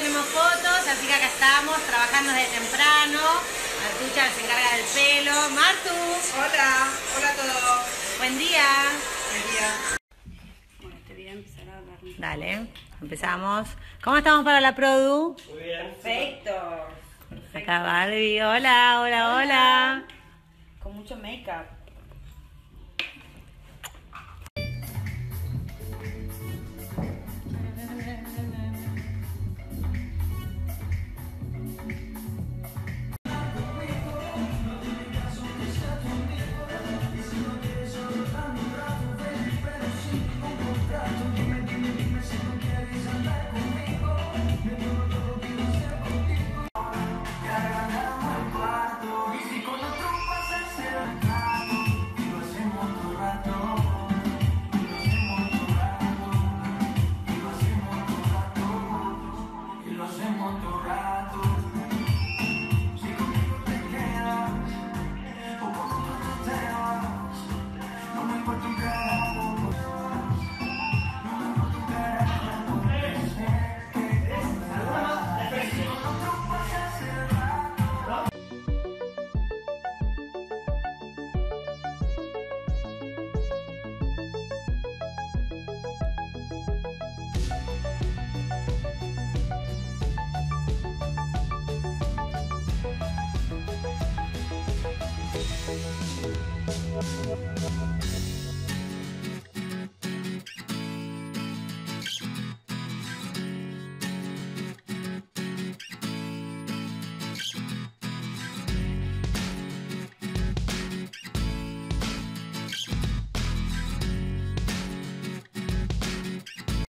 sacamos fotos, así que acá estamos trabajando desde temprano. Martucha se encarga del pelo. Martu, Hola, hola a todos. buen día. Buen día. Bueno, este video empezará a dar Dale, empezamos. ¿Cómo estamos para la Produ? Perfecto. Acá Barbie, hola, hola, hola. con mucho make-up.